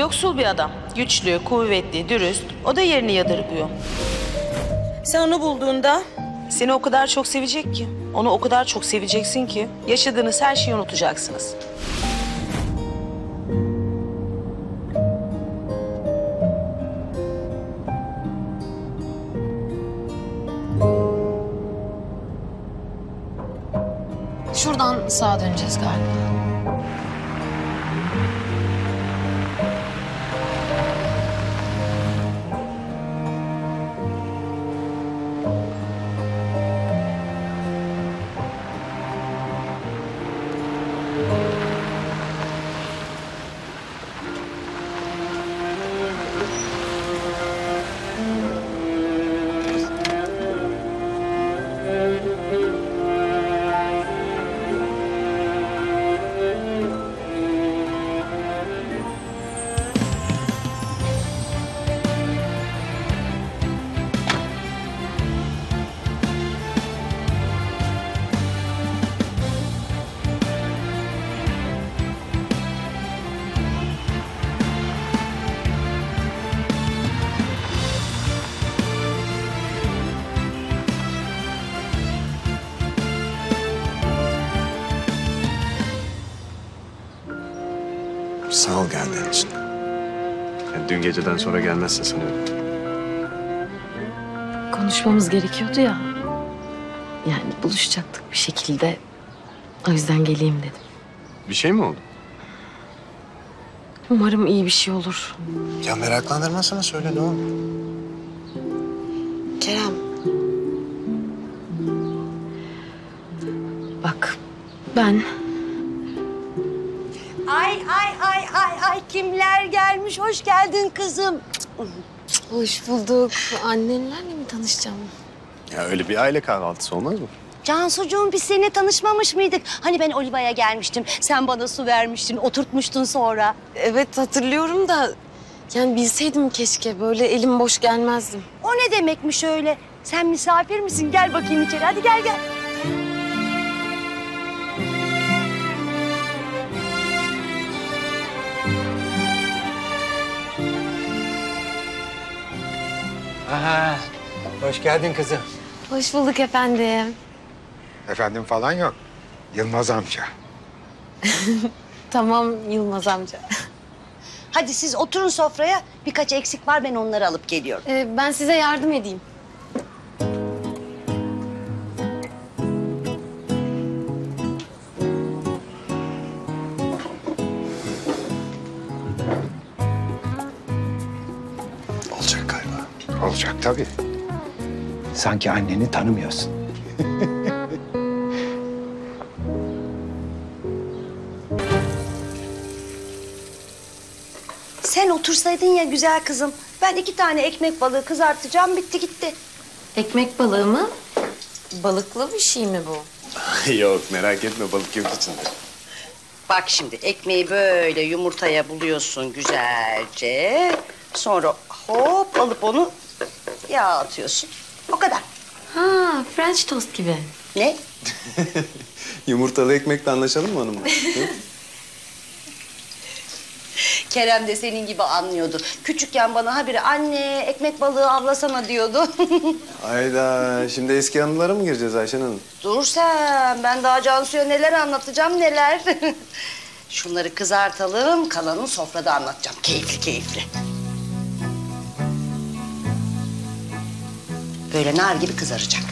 Yoksul bir adam. Güçlü, kuvvetli, dürüst. O da yerini yadırgıyor. Sen onu bulduğunda seni o kadar çok sevecek ki. Onu o kadar çok seveceksin ki yaşadığınız her şeyi unutacaksınız. Şuradan sağa döneceğiz galiba. Sağ ol geldiğin için. Yani dün geceden sonra gelmezsin sanıyorum. Konuşmamız gerekiyordu ya. Yani buluşacaktık bir şekilde. O yüzden geleyim dedim. Bir şey mi oldu? Umarım iyi bir şey olur. Ya meraklandırmasana söyle ne oldu? Kerem. Bak ben Ay ay ay ay kimler gelmiş? Hoş geldin kızım. hoş bulduk. Annenlerle mi tanışacağım? Ya öyle bir aile kahvaltısı olmaz mı? Cansucuğum biz seninle tanışmamış mıydık? Hani ben Oliva'ya gelmiştim. Sen bana su vermiştin, oturtmuştun sonra. Evet hatırlıyorum da yani bilseydim keşke böyle elim boş gelmezdim. O ne demekmiş öyle? Sen misafir misin? Gel bakayım içeri. Hadi gel gel. Aha, hoş geldin kızım. Hoş bulduk efendim. Efendim falan yok. Yılmaz amca. Tamam Yılmaz amca. Hadi siz oturun sofraya. Birkaç eksik var ben onları alıp geliyorum. Ee, ben size yardım edeyim. Olacak galiba. Olacak tabii. Sanki anneni tanımıyorsun. Sen otursaydın ya güzel kızım. Ben iki tane ekmek balığı kızartacağım. Bitti gitti. Ekmek balığı mı? Balıklı bir şey mi bu? yok merak etme balık yok içinde. Bak şimdi ekmeği böyle yumurtaya buluyorsun güzelce. Sonra hop alıp onu yağ atıyorsun. O kadar. Ha, French toast gibi. Ne? Yumurtalı ekmekle anlaşalım mı hanımla? Kerem de senin gibi anlıyordu. Küçükken bana habire anne ekmek balığı avlasana diyordu. Hayda şimdi eski anılara mı gireceğiz Ayşen Hanım? Dur sen ben daha Cansu'ya neler anlatacağım neler. Şunları kızartalım kalanını sofrada anlatacağım. Keyifli keyifli. Böyle nar gibi kızaracak.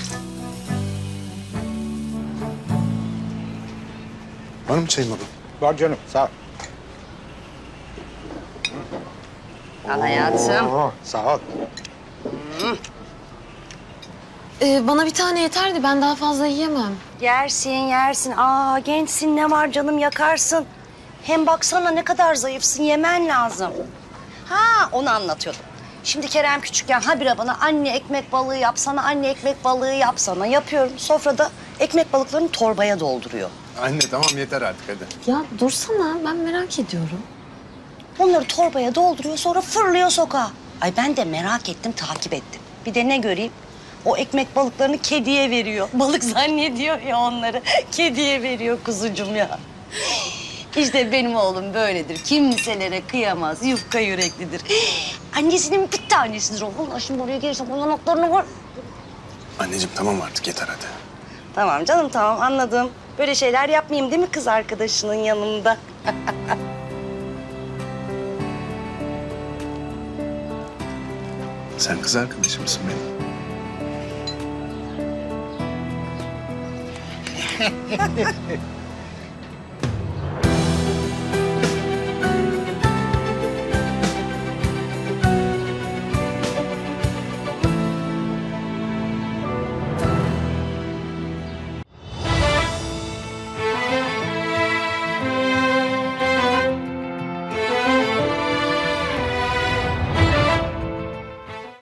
Var mı çayım baba? Var canım sağ ol. Al hayatım. Oo, sağ ol. Ee, bana bir tane yeterdi. Ben daha fazla yiyemem. Yersin yersin. Aa gençsin ne var canım yakarsın. Hem baksana ne kadar zayıfsın yemen lazım. Ha onu anlatıyordum. Şimdi Kerem küçükken habire bana anne ekmek balığı yapsana, anne ekmek balığı yapsana. Yapıyorum. Sofrada ekmek balıklarını torbaya dolduruyor. Anne tamam yeter artık hadi. Ya dursana. Ben merak ediyorum. Onları torbaya dolduruyor sonra fırlıyor sokağa. Ay ben de merak ettim takip ettim. Bir de ne göreyim? O ekmek balıklarını kediye veriyor. Balık zannediyor ya onları. Kediye veriyor kuzucum ya. İşte benim oğlum böyledir. Kimselere kıyamaz, yufka yüreklidir. Annesinin bir tanesidir o. Vallahi şimdi oraya gelirsem o yanaklarını var. Anneciğim tamam artık yeter hadi. Tamam canım tamam anladım. Böyle şeyler yapmayayım değil mi kız arkadaşının yanında? Sen kız arkadaşımsın benim.